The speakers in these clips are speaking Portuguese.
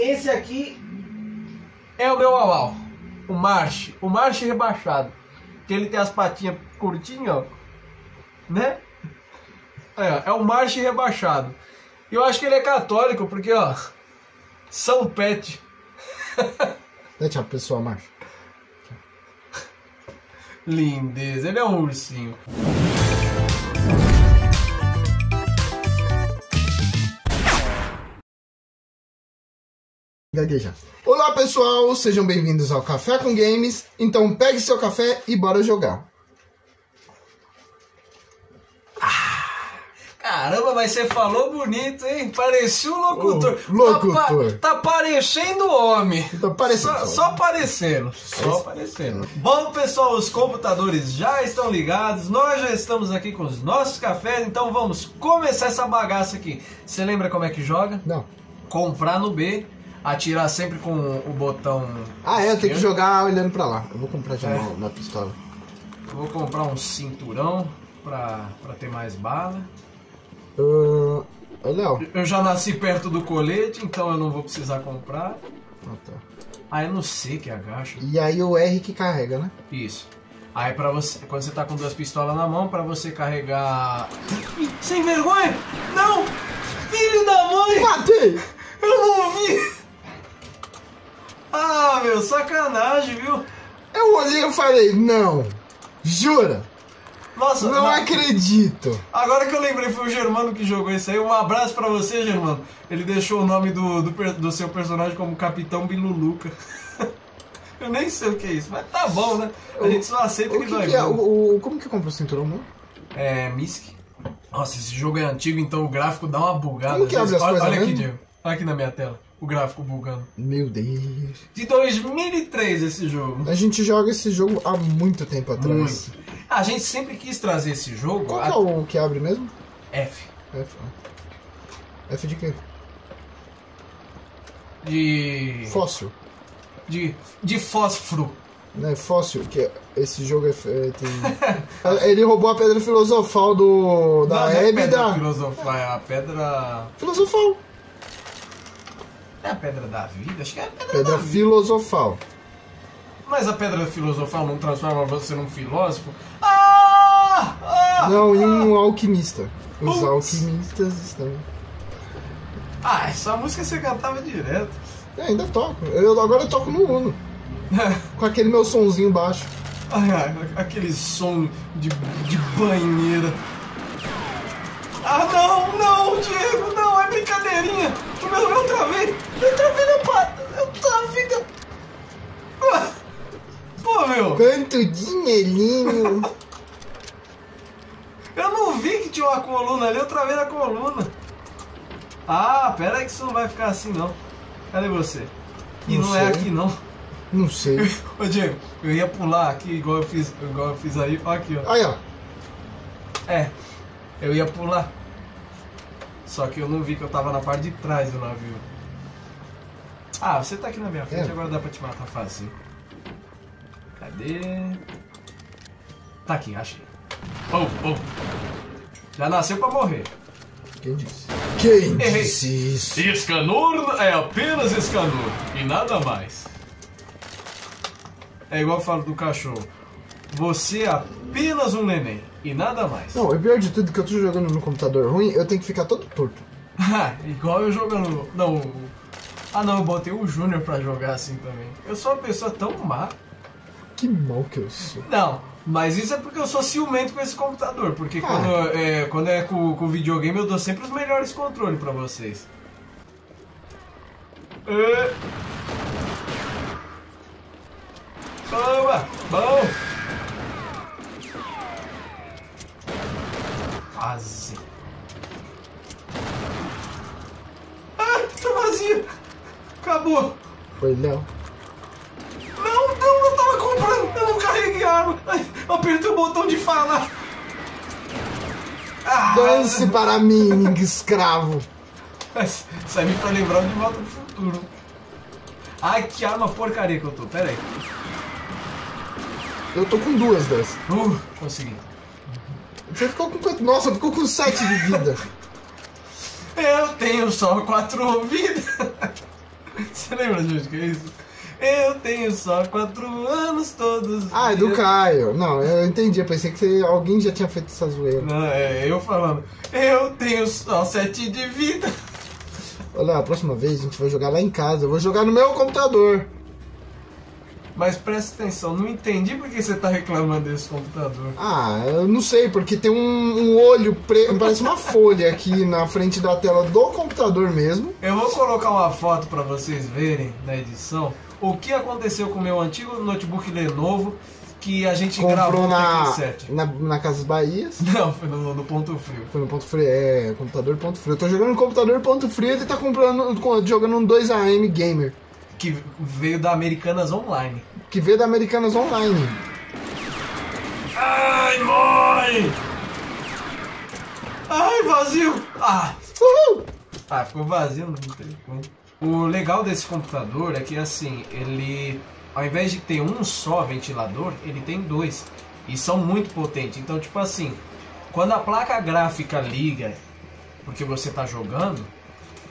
esse aqui é o meu Auau. O March. O March rebaixado. Que ele tem as patinhas curtinhas, ó. Né? É, é o March rebaixado. E eu acho que ele é católico, porque, ó. São Pet. Dá tchau, pessoal, macho. Lindeza. Ele é um ursinho. Gagueja. Olá, pessoal. Sejam bem-vindos ao Café com Games. Então, pegue seu café e bora jogar. Caramba, mas você falou bonito, hein? Parecia um locutor. Ô, locutor. Tá, tá parecendo homem. Tá parecendo. Só, só aparecendo. Só Parece- aparecendo. Bom, pessoal, os computadores já estão ligados. Nós já estamos aqui com os nossos cafés. Então vamos começar essa bagaça aqui. Você lembra como é que joga? Não. Comprar no B. Atirar sempre com o botão. Ah, é, eu tenho que jogar olhando pra lá. Eu vou comprar já É. na, na pistola. Vou comprar um cinturão pra, pra ter mais bala. Uh, Léo. Eu já nasci perto do colete, então eu não vou precisar comprar. Ah, tá. Ah, eu não sei que agacha. E aí o R que carrega, né? Isso. Aí pra você, quando você tá com duas pistolas na mão, pra você carregar. Sem vergonha! Não! Filho da mãe! Matei! Eu não vi! Ah, meu, sacanagem, viu? Eu olhei e falei, não. Jura? Nossa, Não na- acredito. agora que eu lembrei, foi o Germano que jogou isso aí. Um abraço pra você, Germano. Ele deixou o nome do, do, do seu personagem como Capitão Biluluca. eu nem sei o que é isso, mas tá bom, né? A gente só aceita O que, que, dói que é? O, o- como que compra o cinturão, não? É, Misk. Nossa, esse jogo é antigo, então o gráfico dá uma bugada. Como que abre as olha, coisas olha aqui, mesmo? Diego. Olha aqui na minha tela. O gráfico bugando. Meu Deus. De 2003 esse jogo. A gente joga esse jogo há muito tempo atrás. Muito. A gente sempre quis trazer esse jogo. Qual a- é o que abre mesmo? F. F. ah. F de quê? De. Fóssil. De, de fósforo. Né? Fóssil, que é- esse jogo é, é, tem... Ele roubou a pedra filosofal do da é Hebe pedra da... filosofal, é a pedra. Filosofal. É a pedra da vida? Acho que é a pedra, Pedra da vida. filosofal. Mas a pedra filosofal não transforma você num filósofo? Ah! ah! Não, e um alquimista. Os Putz. alquimistas estão... Ah, essa música você cantava direto. É, ainda toco. Eu, agora eu toco no Uno. Com aquele meu sonzinho baixo. Ai, ai, aquele som de, de banheira. Ah, não, não, Diego, não, é brincadeirinha. Eu, eu, travei, eu travei na pata, eu travei na... Pô, meu, Quanto dinheirinho. eu não vi que tinha uma coluna ali, eu travei na coluna. Ah, pera aí que isso não vai ficar assim, não. Cadê você? E Não não, é aqui, não. Não sei. Ô, Diego, eu ia pular aqui igual eu fiz, igual eu fiz aí, ó aqui, ó. Aí, ó. É, eu ia pular. Só que eu não vi que eu tava na parte de trás do navio. Ah, você tá aqui na minha frente, É. agora dá pra te matar fácil. Cadê? Tá aqui, achei. Oh, oh. Já nasceu pra morrer. Quem disse? Quem Errei. disse isso? Escanor é apenas escanor e nada mais. É igual eu falo do cachorro. Você é apenas um neném e nada mais. Não, o pior de tudo que eu tô jogando no computador ruim, eu tenho que ficar todo torto. Ah, igual eu jogando. Não. o- Ah não, eu botei o Júnior pra jogar assim também. Eu sou uma pessoa tão má. Que mal que eu sou. Não, mas isso é porque eu sou ciumento com esse computador. Porque Ah. quando, é, quando é com, com videogame eu dou sempre os melhores controles pra vocês. É. Toma! Bom! Quase. Ah, tá vazio! Acabou! Foi Léo. Não, não, eu tava comprando, eu não carreguei a arma. Eu apertei o botão de falar. Ah, Dance para mim, escravo. Isso aí me faz lembrar de Volta do Futuro. Ai, que arma porcaria que eu tô, pera aí. Eu tô com duas dessas. Uh, consegui. Você ficou com quanto? Nossa, ficou com sete de vida. Eu tenho só quatro vidas. Você lembra de onde que é isso? Eu tenho só quatro anos todos. os Ah, é do. Caio. Não, eu entendi. Eu pensei que você- alguém já tinha feito essa zoeira. Não, é eu falando. Eu tenho só sete de vida. Olha, a próxima vez a gente vai jogar lá em casa. Eu vou jogar no meu computador. Mas presta atenção, não entendi por que você tá reclamando desse computador. Ah, eu não sei, porque tem um, um olho preto, parece uma folha aqui na frente da tela do computador mesmo. Eu vou colocar uma foto pra vocês verem na edição o que aconteceu com o meu antigo notebook Lenovo que a gente gravou Comprou no na, Tekken 7. na, na Casas Bahias. Não, foi no, no ponto frio. Foi no ponto frio, é, computador ponto frio. Eu tô jogando no computador ponto frio e ele tá comprando, com- jogando um 2AM Gamer. Que veio da Americanas Online. Que veio da Americanas Online. Ai, mãe! Ai, vazio! Ah, Uhul! Ah, ficou vazio, não tem como. O legal desse computador é que assim, ele ao invés de ter um só ventilador, ele tem dois. E são muito potentes. Então, tipo assim, quando a placa gráfica liga porque você tá jogando,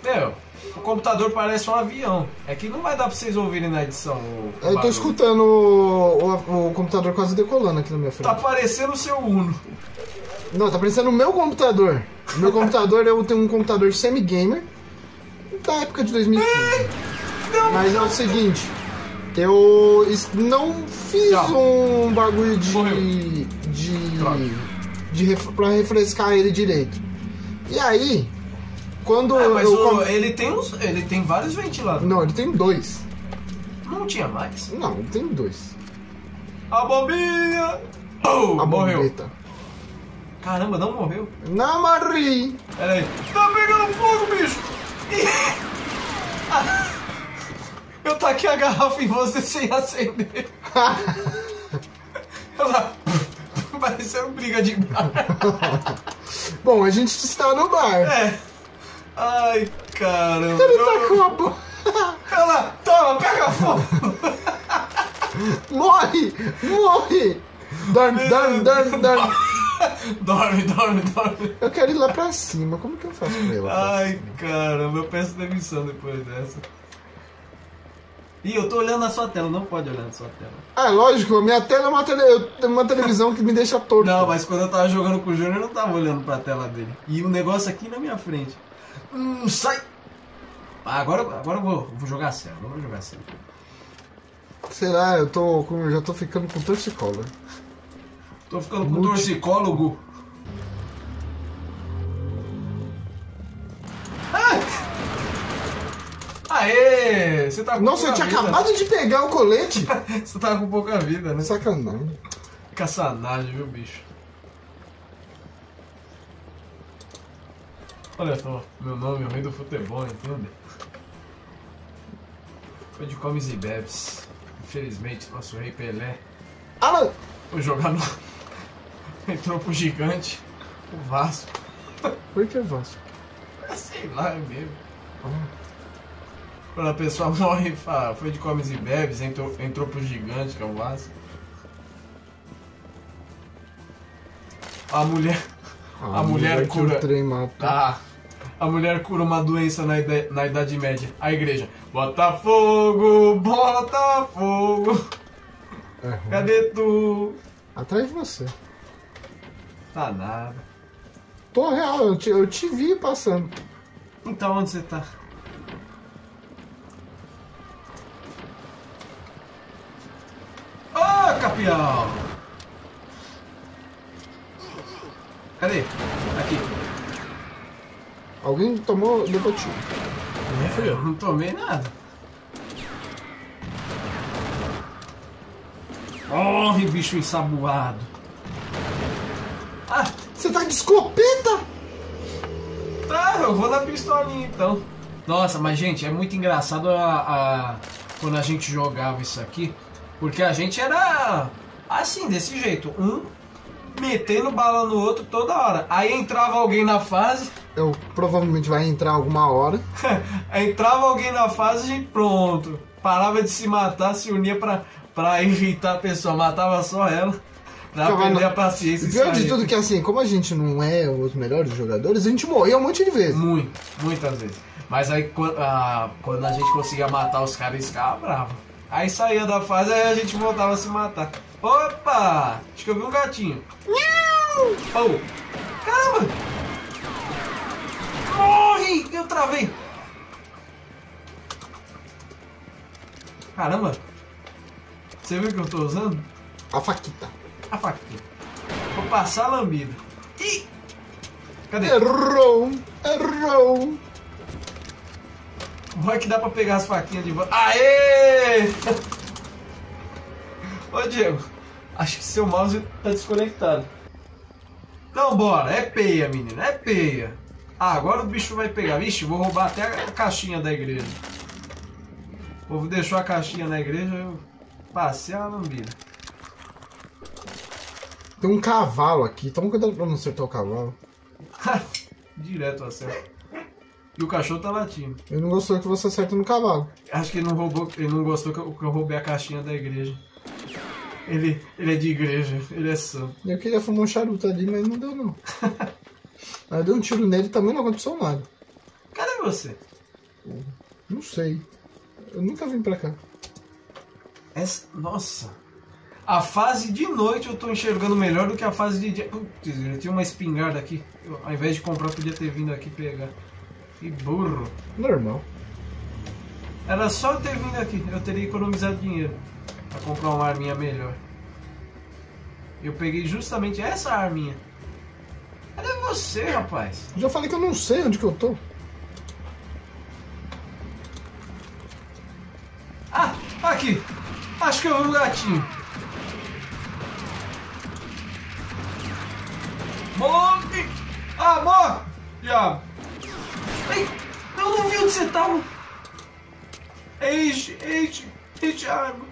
meu, o computador parece um avião. É que não vai dar pra vocês ouvirem na edição. o- o Eu tô escutando o, o- o computador quase decolando aqui na minha frente. Tá parecendo o seu Uno. Não, tá parecendo o meu computador. O meu computador, eu tenho um computador semi-gamer da época de 2015. Mas é o seguinte, eu não fiz Tchau. um bagulho de. Morreu. de. Droga. de ref, pra refrescar ele direito. E aí, quando Ah, mas eu. o- com- ele, tem uns, ele tem vários ventiladores. Não, ele tem dois. Não tinha mais. Não, ele tem dois. A bombinha! Oh, A morreu. bombeta. Caramba, não morreu. Não morri! Pera aí. Tá pegando fogo, bicho! Eu taquei a garrafa em você sem acender. Ela... Parecendo briga de bar. Bom, a gente está no bar. É. Ai, caramba. Ele tá com a bo... Ela... Toma, pega fogo. Morre! Morre! Dorme, dorme, dorme, dorme. Dorme, dorme, dorme. Eu quero ir lá pra cima. Como que eu faço pra ir lá Ai, caramba, eu peço demissão depois dessa. Ih, eu tô olhando na sua tela, não pode olhar na sua tela. Ah, lógico, minha tela é uma, tele... tenho uma televisão que me deixa torto. Não, mas quando eu tava jogando com o Júnior, eu não tava olhando pra tela dele. E o negócio aqui na minha frente. Hum, sai! Ah, agora, agora eu vou, vou jogar sério, agora eu vou jogar sério. Sei lá, eu tô eu já tô ficando com torcicolo. Tô ficando com Multi- torcicólogo. Aê! Você tá com Nossa, eu tinha vida. acabado de pegar o colete. Você tava com pouca vida, né? Sacanagem. Caçanagem, viu, bicho? Olha só, meu nome é o rei do futebol, entende? Foi de comes e bebes. Infelizmente, nosso rei Pelé Ah, foi jogar no. Entrou pro gigante, o Vasco. por que Vasco? É, Sei lá, é mesmo. Quando a pessoa morre, fala, foi de comes e bebes, entrou, entrou pro gigante, que é o Vasco. A mulher. A mulher que o cura- trem mata. Ah, a mulher cura uma doença na, ide- na Idade Média. A igreja. Botafogo, Botafogo. É. Cadê tu? Atrás de você. Tá nada. Pô, real, eu te, eu te vi passando. Então onde você tá? Ô, capial! Cadê? Aqui. Alguém tomou levou tiro. Não fui eu. Não tomei nada. Corre, bicho ensaboado. Ah, Você tá de escopeta? tá, eu vou na pistolinha então. Nossa, mas gente, é muito engraçado a, a- quando a gente jogava isso aqui, porque a gente era assim, desse jeito, um metendo bala no outro toda hora. Aí entrava alguém na fase, Eu provavelmente vai entrar alguma hora. Entrava alguém na fase e pronto. Parava de se matar, se unia pra, pra irritar a pessoa, matava só ela. Pra Ficava perder na- a paciência O e pior de tudo que assim, como a gente não é os melhores jogadores, a gente morria um monte de vezes. Muito, muitas vezes. Mas aí ah, quando a gente conseguia matar os caras, eles ficavam bravos. Aí saía da fase, aí a gente voltava a se matar. Opa! Acho que eu vi um gatinho. Oh! Caramba! Eu travei! Caramba! Você viu o que eu tô usando? A faquita. A faquinha. Vou passar a lambida. Ih! Cadê? Errou! Errou! Vai que dá pra pegar as faquinhas de volta. Aê! Ô Diego, acho que seu mouse tá desconectado. Então bora, é peia, menino, é peia. Ah, agora o bicho vai pegar. Vixe, vou roubar até a caixinha da igreja. O povo deixou a caixinha na igreja, eu passei a lambida. Tem um cavalo aqui. Toma cuidado pra não acertar o cavalo. Direto acerto. E o cachorro tá latindo. Ele não gostou que você acerta no cavalo. Acho que ele não roubou, ele não gostou que eu, que eu roubei a caixinha da igreja. Ele, ele é de igreja, ele é santo. Eu queria fumar um charuto ali, mas não deu não. Aí deu um tiro nele e também não aconteceu nada. Cadê você? Não sei. Eu nunca vim pra cá. Essa, nossa. A fase de noite eu tô enxergando melhor do que a fase de dia. Putz, eu tinha uma espingarda aqui. Eu, ao invés de comprar, eu podia ter vindo aqui pegar. Que burro. Normal. Era só eu ter vindo aqui. Eu teria economizado dinheiro. Pra comprar uma arminha melhor. Eu peguei justamente essa arminha. Cadê você, rapaz? Já falei que eu não sei onde que eu tô. Ah, aqui. Acho que eu vi um gatinho. Morre! Ah, morre! Diabo! Ei, eu não vi onde você tava. Eixe, eixe, eixe, água.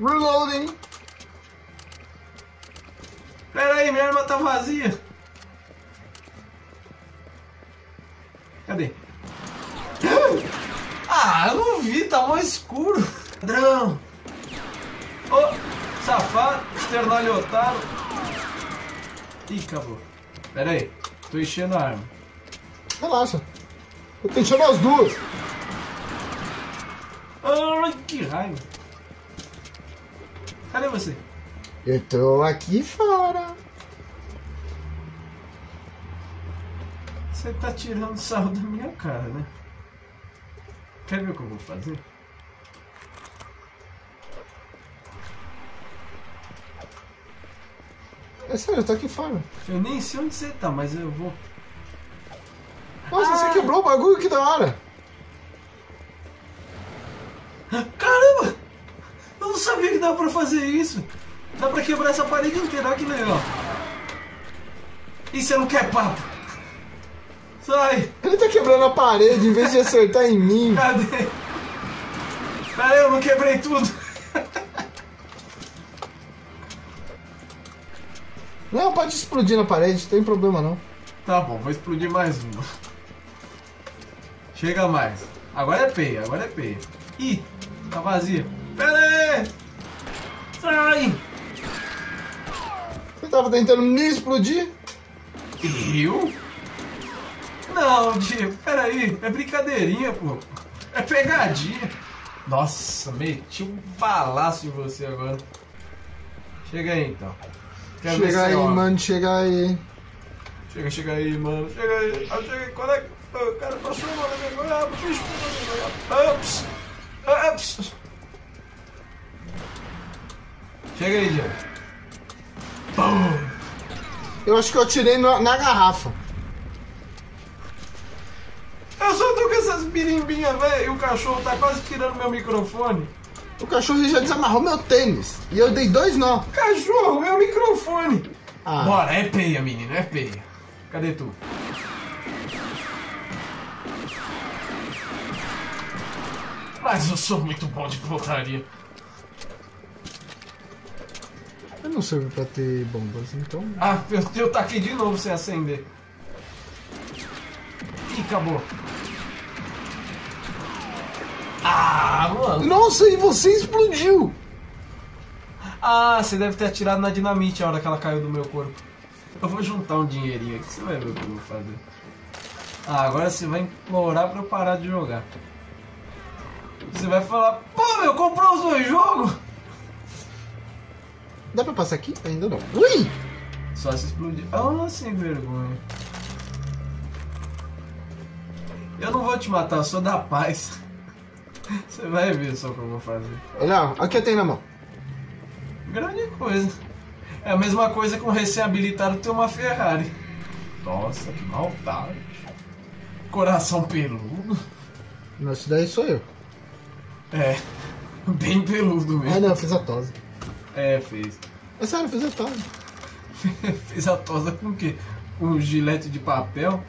Reloading! Pera aí, minha arma tá vazia. Cadê? Ah, eu não vi, tá mó escuro. Ladrão. Ô, safado, externalhotado. Ih, acabou. Pera aí, tô enchendo a arma. Relaxa. Eu tô enchendo as duas. Ai, que raiva. Cadê você? Eu tô aqui fora. Você tá tirando sarro da minha cara, né? Quer ver o que eu vou fazer? É sério, eu tô aqui fora. Eu nem sei onde você tá, mas eu vou. Nossa, Ah. você quebrou o bagulho, que da hora. Caramba! Eu não sabia que dava pra fazer isso. Dá pra quebrar essa parede inteira, olha que legal. E você não quer papo? Sai! Ele tá quebrando a parede em vez de acertar em mim. Cadê? Pera aí, eu não quebrei tudo. Não, pode explodir na parede, não tem problema não. Tá bom, vou explodir mais uma. Chega mais. Agora é peia, agora é peia. Ih, tá vazia. Pera aí! Sai! Você tava tentando me explodir? Eu? Não, Diego, peraí, é brincadeirinha, pô. É pegadinha. Nossa, meti um balaço em você agora. Chega aí então. Quero chega se aí, é óbvio. mano, chega aí. Chega, chega aí, mano. Chega aí. Ah, chega aí. Qual é que. Ah, cara, passou uma na minha goiaba. Bicho, na minha goiaba. Ups. Ups. Chega aí, Diego. Pum. Eu acho que eu atirei na, na garrafa. Eu só birimbinhas, velho. E o cachorro tá quase tirando meu microfone. O cachorro já desamarrou meu tênis. E eu dei dois nó. Cachorro, meu microfone. Ah, Bora, é peia, menino, é peia. Cadê tu? Mas eu sou muito bom de putaria. eu não serve pra ter bombas, então. Ah, eu, eu taquei de novo sem acender. Ih, acabou. Ah, mano. Nossa, e você explodiu! Ah, você deve ter atirado na dinamite a hora que ela caiu do meu corpo. Eu vou juntar um dinheirinho aqui, você vai ver o que eu vou fazer. Ah, agora você vai implorar pra eu parar de jogar. Você vai falar, pô, meu, comprou os dois jogos? Dá pra passar aqui? Ainda não. Ui! Só se explodir. Ah, sem vergonha. Eu não vou te matar, eu sou da paz. Você vai ver só o que eu vou fazer. Olha, aqui eu tenho na mão. Grande coisa. É a mesma coisa que um recém-habilitado ter uma Ferrari. Nossa, que maldade. Coração peludo. Não, isso daí sou eu. É, bem peludo Ah, mesmo. não, eu fiz a tosa. É, fez. É sério, eu fiz a tosa. fez a tosa com o quê? Com um gilete de papel?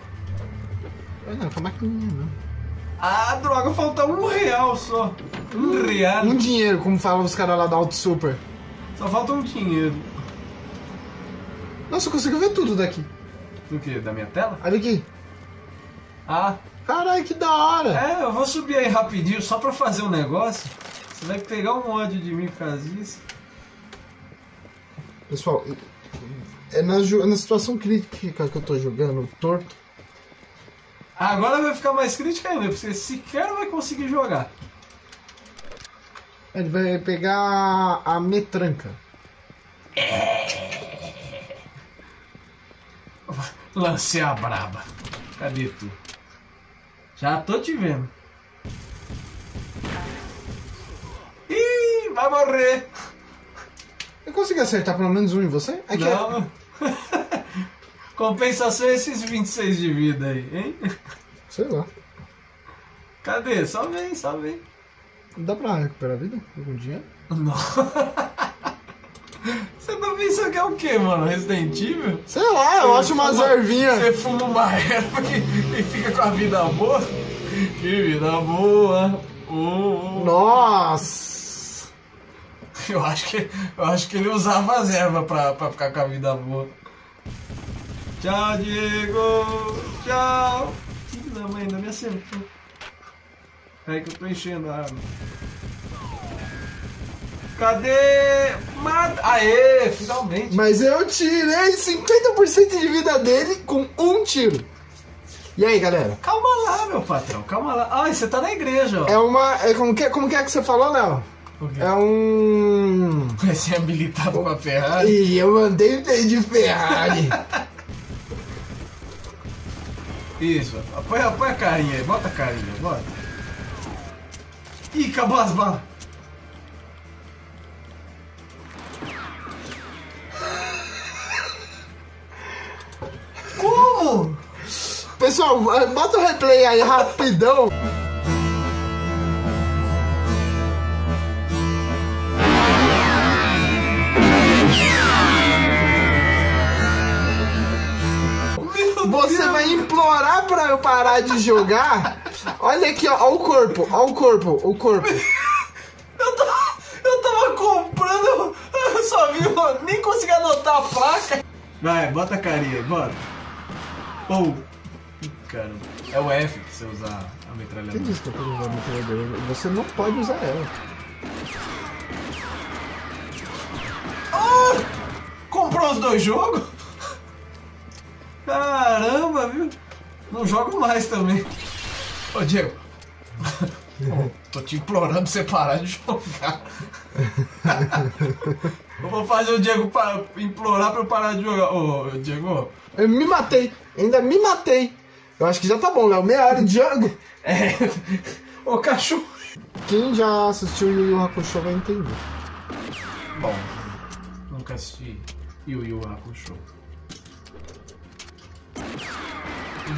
Ah, não, com a maquininha, não. Ah, droga, falta um real só. Um real. Um dinheiro, como falam os caras lá da Auto Super. Só falta um dinheiro. Nossa, eu consigo ver tudo daqui. Do que? Da minha tela? Olha aqui. Ah, Caralho, que da hora. é, eu vou subir aí rapidinho só pra fazer um negócio. Você vai pegar um ódio de mim por causa disso. Pessoal, é na, jo- na situação crítica que eu tô jogando, torto. Agora vai ficar mais crítica ainda, porque sequer vai conseguir jogar. Ele vai pegar a metranca. Lancei a braba. Cadê tu? Já tô te vendo. Ih, vai morrer. Eu consegui acertar pelo menos um em você? É que Não. Compensação é esses 26 de vida aí, hein? Sei lá. Cadê? Só vem, só vem. Dá pra recuperar a vida algum dia? Não. Você não pensa que é o quê, mano? Resident Evil? Sei lá, eu acho umas ervinhas. Você fuma uma erva e, e fica com a vida boa? Que vida boa. Oh, oh. Nossa! Eu acho que eu acho que ele usava as ervas pra, pra ficar com a vida boa. Tchau, Diego. Tchau. Filho da mãe, ainda me acertou. Peraí que eu tô enchendo a arma. Cadê? Mata! Aê, finalmente. Mas eu tirei 50% de vida dele com um tiro. E aí, galera? Calma lá, meu patrão, calma lá. Ai, você tá na igreja, ó. É uma. É, como, que, como que é que você falou, Léo? É um. Recém-habilitado com a Ferrari. Ih, eu andei de Ferrari. Isso, põe, a- põe a carinha aí, bota a carinha, bota. Ih, acabou as balas. Como? Pessoal, eh, bota o replay aí rapidão. Você vai implorar pra eu parar de jogar? Olha aqui, ó, ó o corpo, ó o corpo, o corpo. Eu tava, eu tava comprando, eu só vi, ó, nem consegui anotar a placa. Vai, bota a carinha bota. Ou. Caramba. É o F que você usa a Quem metralhadora. disse que eu tô usando a metralhadora? Você não pode usar ela. Ah! Comprou os dois jogos? Caramba, viu? Não jogo mais também. Ô, Diego. Ô, tô te implorando pra você parar de jogar. Eu vou fazer o Diego pa- implorar pra eu parar de jogar. Ô, Diego. Eu me matei, ainda me matei. Eu acho que já tá bom, Léo. Meia hora de jogo. É. Ô, cachorro. Quem já assistiu Yu Yu Hakusho vai entender. Bom, nunca assisti Yu Yu Hakusho.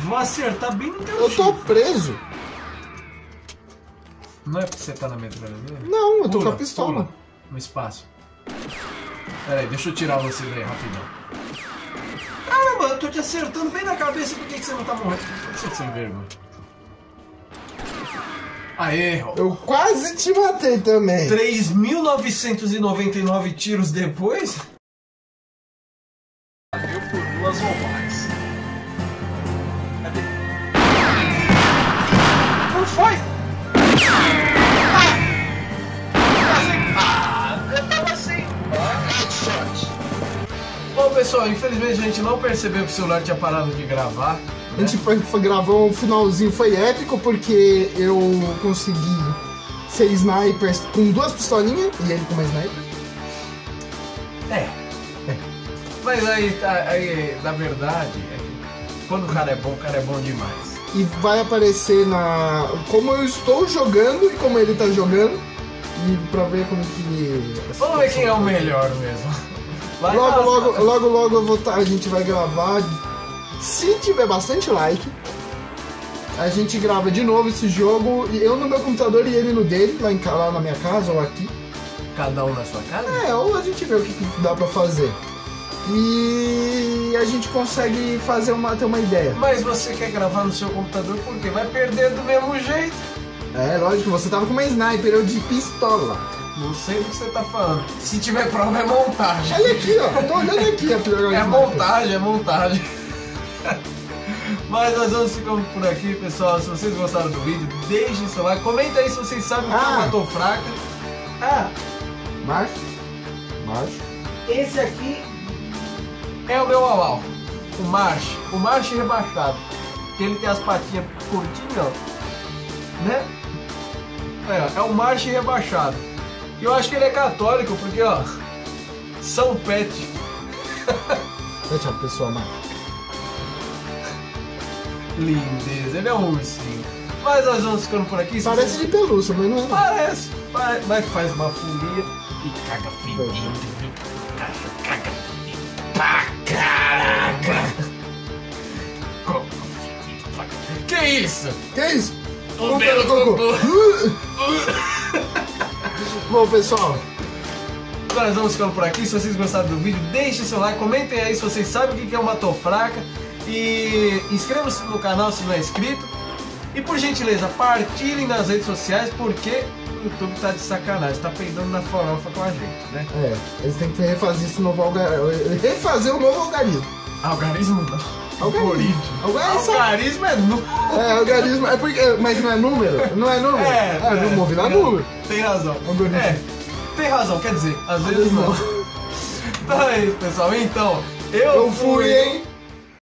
Vou acertar bem no teu Eu tô chifre. preso. Não é porque você tá na metralhadora? Não, eu tô Pula, com a pistola. pula No espaço. Pera aí, deixa eu tirar você daí rapidão. Caramba, eu tô te acertando bem na cabeça, por que, que você não tá morrendo? Você sem vergonha. Aê, ó. Eu quase te matei também. 3.999 tiros depois? Viu por duas ou Foi? Bom, pessoal, infelizmente a gente não percebeu que o celular tinha parado de gravar. A gente foi- foi- gravou o finalzinho, foi épico porque eu consegui ser snipers com duas pistolinhas e ele com uma sniper. É. Mas aí, tá- aí, na verdade, é que quando o cara é bom, o cara é bom demais. E vai aparecer na. como eu estou jogando e como ele tá jogando. E pra ver como que. Vamos ver quem é o melhor mesmo. Vai Logo, lá, logo, logo, logo vou tá- a gente vai gravar. Se tiver bastante like, a gente grava de novo esse jogo. Eu no meu computador e ele no dele, lá, em, lá na minha casa ou aqui. Cada um na sua casa? É, ou a gente vê o que, que dá pra fazer. E a gente consegue fazer uma, ter uma ideia. Mas você quer gravar no seu computador por quê? Vai perder do mesmo jeito. É, lógico, você tava com uma sniper, eu de pistola. Não sei do que você tá falando. Se tiver prova, é montagem. Olha aqui, ó. Tô olhando aqui a pior É montagem, é montagem. Mas nós vamos ficando por aqui, pessoal. Se vocês gostaram do vídeo, deixem seu like. Comenta aí se vocês sabem o que Ah. matou fraca. Ah, Macho. Macho. esse aqui é o meu Alau. O March. O March rebaixado. Que ele tem as patinhas curtinhas, ó. Né? É, é o March rebaixado. E eu acho que ele é católico, porque, ó. São Pet. Tchau, pessoal, macho. Lindeza, ele é um ursinho. Mas nós vamos ficando por aqui. Parece você- de pelúcia, mas não é. Parece, pare- mas faz uma folia e caga fedido. Caga, caga Que isso? Que isso? Um Ô, belo cocô. Bom, pessoal, Agora nós vamos ficando por aqui. Se vocês gostaram do vídeo, deixem seu like, comentem aí se vocês sabem o que é uma fraca E inscrevam-se no canal se não é inscrito. E por gentileza, partilhem nas redes sociais porque o YouTube tá de sacanagem, tá peidando na farofa com a gente, né? é, eles têm que refazer esse novo algarismo. Refazer o novo algarismo. Algarismo não. Algoritmo. Algarismo. Algarismo é nu. É, algarismo. É porque, mas não é número? Não é número? É, ah, é, vamos virar número. Tem razão. Algoritmo. É, tem razão, quer dizer, às vezes não. não. Então é isso, pessoal. Então, eu, Eu fui, hein?